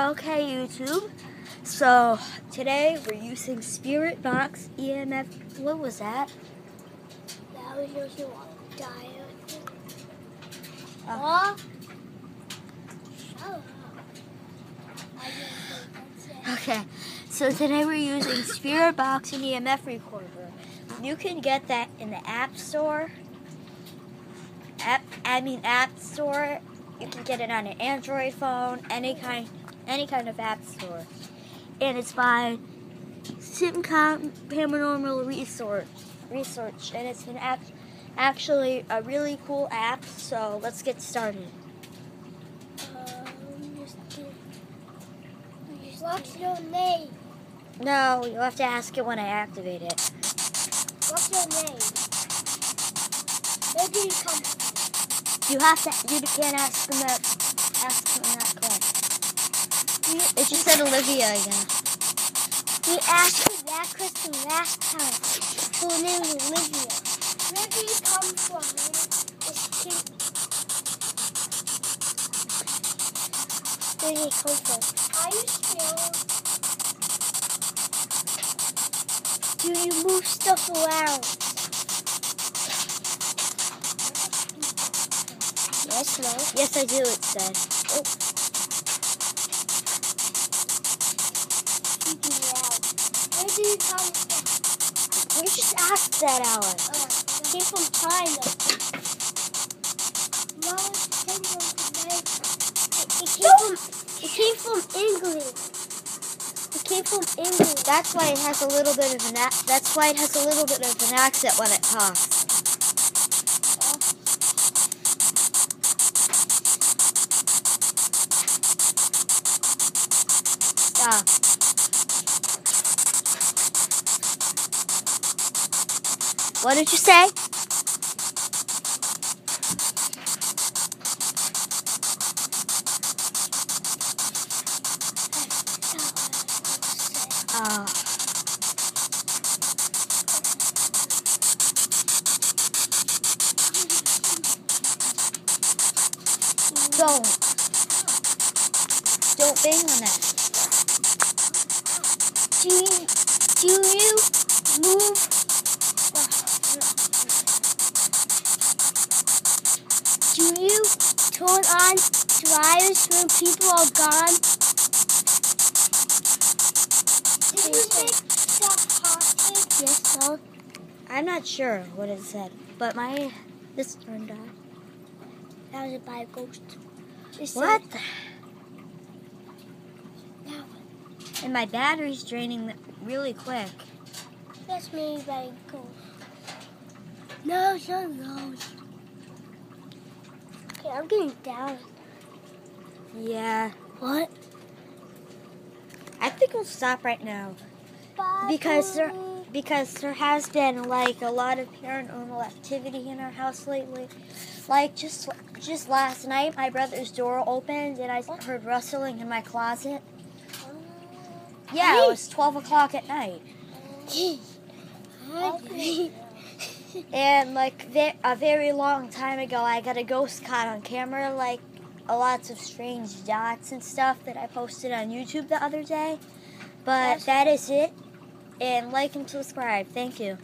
Okay, YouTube. So today we're using Spirit Box EMF. What was that? That was what diet. Uh, Huh? Shut up. I didn't think that's it. Okay. So today we're using Spirit Box and EMF recorder. You can get that in the App Store. App, I mean App Store. You can get it on an Android phone, any kind, any kind of App Store. And it's by Simcom Paranormal Research. Research, and it's an app, actually a really cool app. So let's get started. Um, just do- just What's your name? No, you'll have to ask it when I activate it. What's your name? Where do you come from? You have to. You can't ask them that. Ask them that question. It just said Olivia again. We asked you that question last time. Her name is Olivia. Where do you come from? It's cute. Where do you come from? Are you scared? Do you move stuff around? Yes, no. Yes, I do. It said. Oh. You do that. Where do you come from? You just asked that, Alan. Uh, came from China. No, it came from Jamaica. It, it came from it came from England. It came from England. That's why it has a little bit of an. That's why it has a little bit of an accent when it talks. What did you say? Uh, don't. Don't bang on that. Do you, do you move? Do you turn on dryers when people are gone? Did you make hot? Yes, no. I'm not sure what it said, but my this turned on. That was by a ghost. It What? That And my battery's draining really quick. That's by a ghost. No, no, no. Okay, I'm getting down. Yeah. What? I think we'll stop right now because there because there has been like a lot of paranormal activity in our house lately. Like just just last night, my brother's door opened and I heard rustling in my closet. Yeah, it was twelve o'clock at night, and like a very long time ago, I got a ghost caught on camera, like a lots of strange dots and stuff that I posted on YouTube the other day. But that is it. And like and subscribe. Thank you.